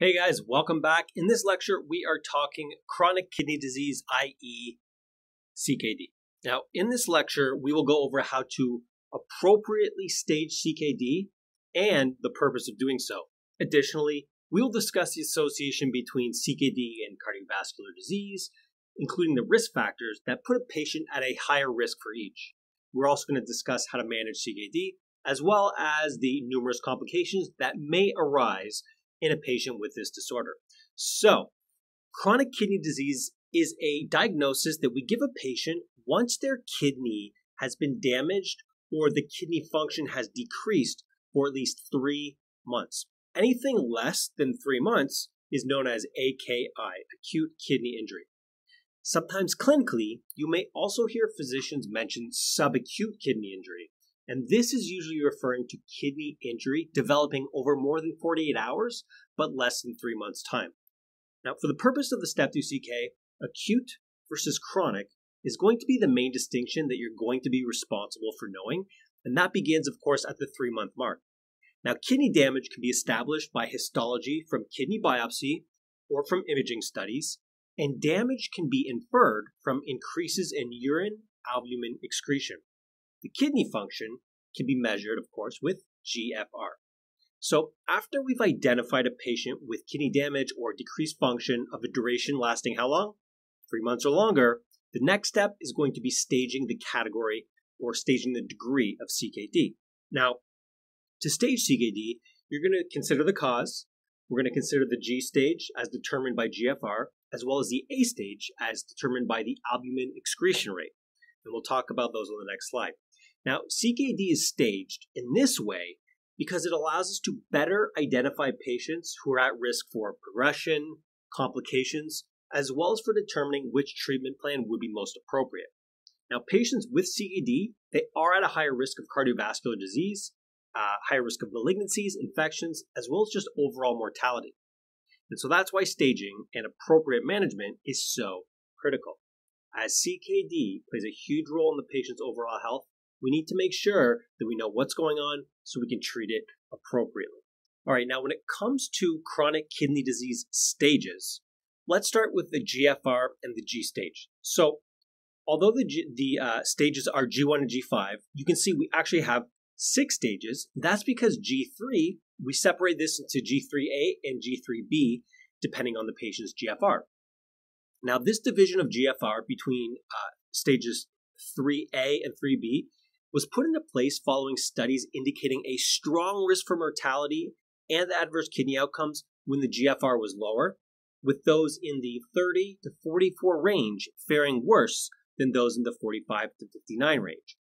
Hey guys, welcome back. In this lecture, we are talking chronic kidney disease, i.e., CKD. Now, in this lecture, we will go over how to appropriately stage CKD and the purpose of doing so. Additionally, we will discuss the association between CKD and cardiovascular disease, including the risk factors that put a patient at a higher risk for each. We're also going to discuss how to manage CKD, as well as the numerous complications that may arise in a patient with this disorder. So, chronic kidney disease is a diagnosis that we give a patient once their kidney has been damaged or the kidney function has decreased for at least three months. Anything less than three months is known as AKI, acute kidney injury. Sometimes clinically, you may also hear physicians mention subacute kidney injury, and this is usually referring to kidney injury developing over more than 48 hours, but less than three months' time. Now, for the purpose of the step 2 CK, acute versus chronic is going to be the main distinction that you're going to be responsible for knowing, and that begins, of course, at the three month mark. Now, kidney damage can be established by histology from kidney biopsy or from imaging studies, and damage can be inferred from increases in urine albumin excretion. The kidney function can be measured, of course, with GFR. So, after we've identified a patient with kidney damage or decreased function of a duration lasting how long? Three months or longer, the next step is going to be staging the category or staging the degree of CKD. Now, to stage CKD, you're going to consider the cause. We're going to consider the G stage as determined by GFR, as well as the A stage as determined by the albumin excretion rate. And we'll talk about those on the next slide. Now, CKD is staged in this way because it allows us to better identify patients who are at risk for progression, complications, as well as for determining which treatment plan would be most appropriate. Now, patients with CKD, they are at a higher risk of cardiovascular disease, uh, higher risk of malignancies, infections, as well as just overall mortality. And so that's why staging and appropriate management is so critical. As CKD plays a huge role in the patient's overall health, we need to make sure that we know what's going on so we can treat it appropriately. All right, now when it comes to chronic kidney disease stages, let's start with the GFR and the G stage. So, although the, G, the uh, stages are G1 and G5, you can see we actually have six stages. That's because G3, we separate this into G3A and G3B depending on the patient's GFR. Now, this division of GFR between uh, stages 3A and 3B was put into place following studies indicating a strong risk for mortality and adverse kidney outcomes when the GFR was lower, with those in the 30 to 44 range faring worse than those in the 45 to 59 range.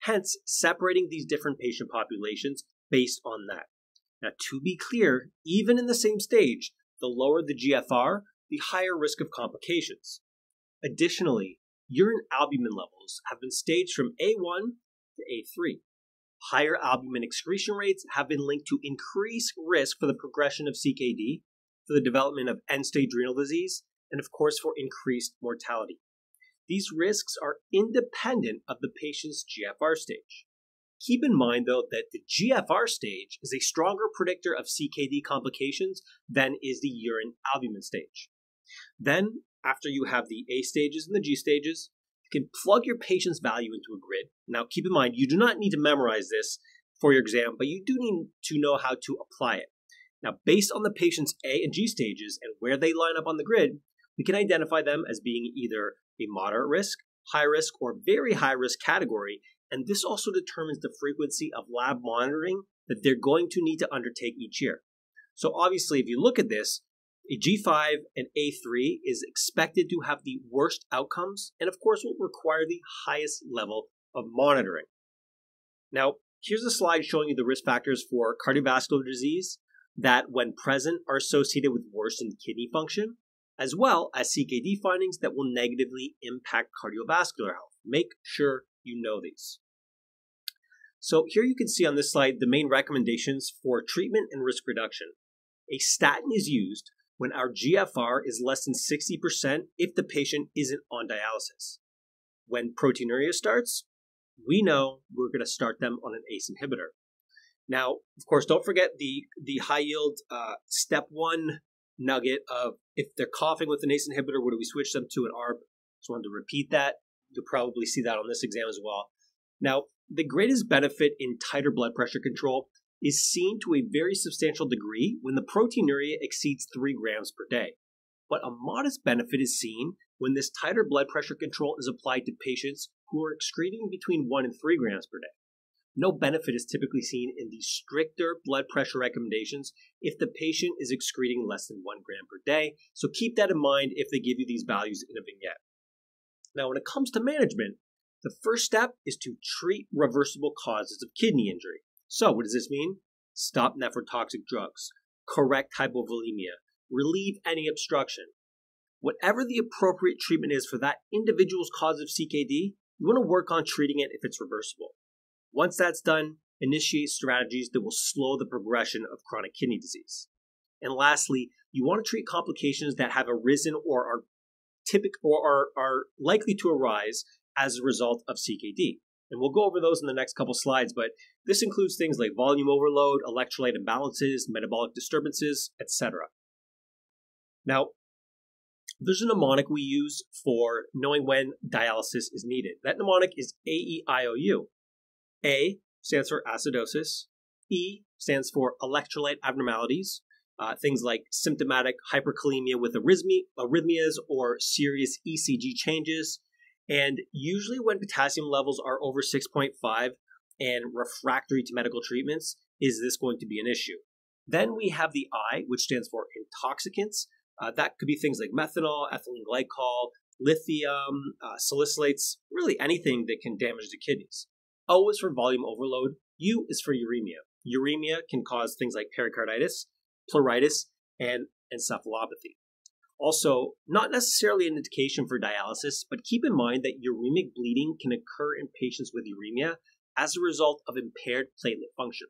Hence, separating these different patient populations based on that. Now, to be clear, even in the same stage, the lower the GFR, the higher risk of complications. Additionally, urine albumin levels have been staged from A1 to A3. Higher albumin excretion rates have been linked to increased risk for the progression of CKD, for the development of end stage renal disease, and of course for increased mortality. These risks are independent of the patient's GFR stage. Keep in mind, though, that the GFR stage is a stronger predictor of CKD complications than is the urine albumin stage. Then, after you have the A stages and the G stages, can plug your patient's value into a grid. Now, keep in mind, you do not need to memorize this for your exam, but you do need to know how to apply it. Now, based on the patient's A and G stages and where they line up on the grid, we can identify them as being either a moderate risk, high risk, or very high risk category. And this also determines the frequency of lab monitoring that they're going to need to undertake each year. So, obviously, if you look at this, a G5 and A3 is expected to have the worst outcomes and, of course, will require the highest level of monitoring. Now, here's a slide showing you the risk factors for cardiovascular disease that, when present, are associated with worsened kidney function, as well as CKD findings that will negatively impact cardiovascular health. Make sure you know these. So, here you can see on this slide the main recommendations for treatment and risk reduction. A statin is used when our GFR is less than 60% if the patient isn't on dialysis. When proteinuria starts, we know we're going to start them on an ACE inhibitor. Now, of course, don't forget the, the high yield uh, step one nugget of if they're coughing with an ACE inhibitor, would we switch them to an ARB? Just wanted to repeat that. You'll probably see that on this exam as well. Now, the greatest benefit in tighter blood pressure control is seen to a very substantial degree when the proteinuria exceeds 3 grams per day. But a modest benefit is seen when this tighter blood pressure control is applied to patients who are excreting between 1 and 3 grams per day. No benefit is typically seen in the stricter blood pressure recommendations if the patient is excreting less than 1 gram per day, so keep that in mind if they give you these values in a vignette. Now, when it comes to management, the first step is to treat reversible causes of kidney injury. So, what does this mean? Stop nephrotoxic drugs, correct hypovolemia, relieve any obstruction. Whatever the appropriate treatment is for that individual's cause of CKD, you want to work on treating it if it's reversible. Once that's done, initiate strategies that will slow the progression of chronic kidney disease. And lastly, you want to treat complications that have arisen or are typical or are, are likely to arise as a result of CKD. And we'll go over those in the next couple slides, but this includes things like volume overload, electrolyte imbalances, metabolic disturbances, etc. Now, there's a mnemonic we use for knowing when dialysis is needed. That mnemonic is AEIOU. A stands for acidosis. E stands for electrolyte abnormalities, uh, things like symptomatic hyperkalemia with arrhythmia, arrhythmias or serious ECG changes. And usually, when potassium levels are over 6.5 and refractory to medical treatments, is this going to be an issue? Then we have the I, which stands for intoxicants. Uh, that could be things like methanol, ethylene glycol, lithium, uh, salicylates, really anything that can damage the kidneys. O is for volume overload. U is for uremia. Uremia can cause things like pericarditis, pleuritis, and encephalopathy. Also, not necessarily an indication for dialysis, but keep in mind that uremic bleeding can occur in patients with uremia as a result of impaired platelet function.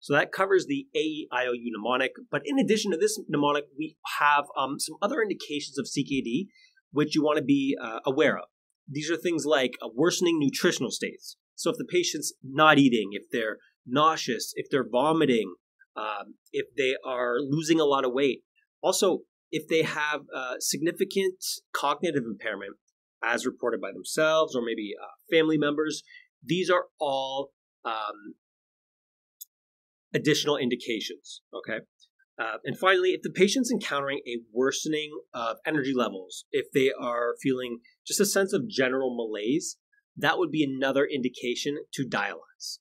So that covers the AEIOU mnemonic. But in addition to this mnemonic, we have um, some other indications of CKD which you want to be uh, aware of. These are things like worsening nutritional states. So if the patient's not eating, if they're nauseous, if they're vomiting, um, if they are losing a lot of weight, also if they have significant cognitive impairment, as reported by themselves or maybe uh, family members, these are all um, additional indications. Okay. Uh, and finally, if the patient's encountering a worsening of energy levels, if they are feeling just a sense of general malaise, that would be another indication to dialyze.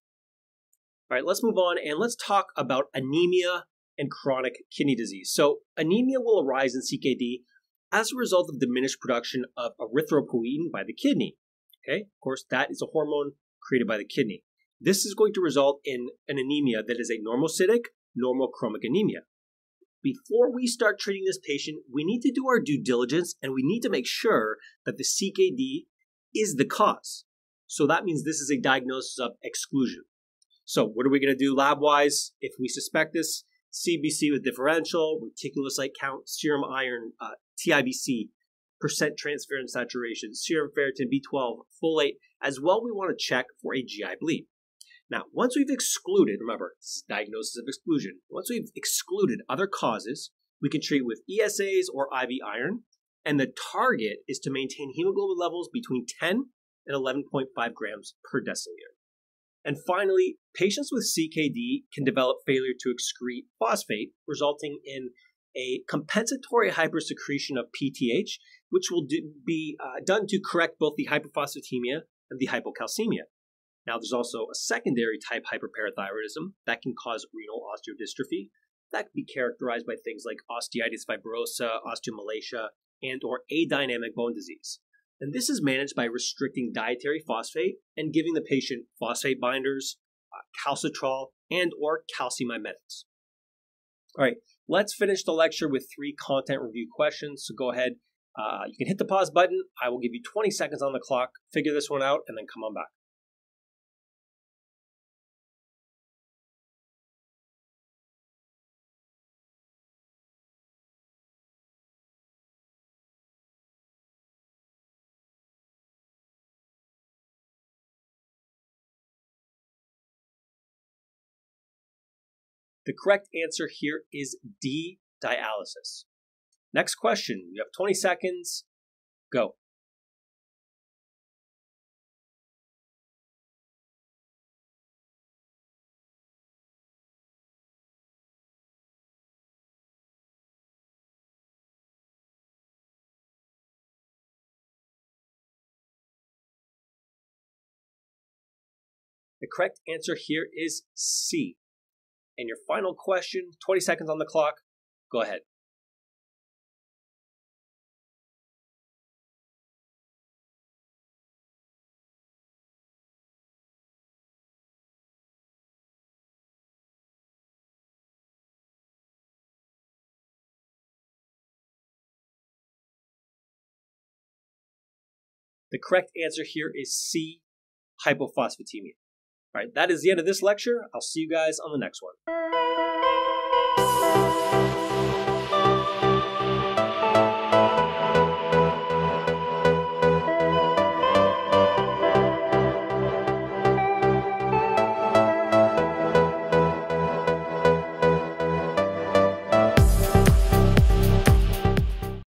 All right, let's move on and let's talk about anemia and chronic kidney disease. So, anemia will arise in CKD as a result of diminished production of erythropoietin by the kidney. Okay, of course, that is a hormone created by the kidney. This is going to result in an anemia that is a normocytic, normochromic anemia. Before we start treating this patient, we need to do our due diligence and we need to make sure that the CKD is the cause. So that means this is a diagnosis of exclusion. So what are we going to do lab wise if we suspect this? CBC with differential, reticulocyte count, serum iron, uh, TIBC, percent transferrin saturation, serum ferritin, B12, folate. As well, we want to check for a GI bleed. Now, once we've excluded, remember, diagnosis of exclusion, once we've excluded other causes, we can treat with ESAs or IV iron, and the target is to maintain hemoglobin levels between 10 and 11.5 grams per deciliter. And finally, patients with CKD can develop failure to excrete phosphate, resulting in a compensatory hypersecretion of PTH, which will do, be uh, done to correct both the hypophosphatemia and the hypocalcemia. Now, there's also a secondary type hyperparathyroidism that can cause renal osteodystrophy. That can be characterized by things like osteitis fibrosa, osteomalacia, and or adynamic bone disease. And this is managed by restricting dietary phosphate and giving the patient phosphate binders, uh, calcitriol, and or calcium mimetics. All right, let's finish the lecture with three content review questions. So go ahead. Uh, you can hit the pause button. I will give you 20 seconds on the clock. Figure this one out and then come on back. The correct answer here is D, dialysis. Next question. You have 20 seconds. Go. The correct answer here is C. And your final question, 20 seconds on the clock. Go ahead. The correct answer here is C, hypophosphatemia. All right, that is the end of this lecture. I'll see you guys on the next one.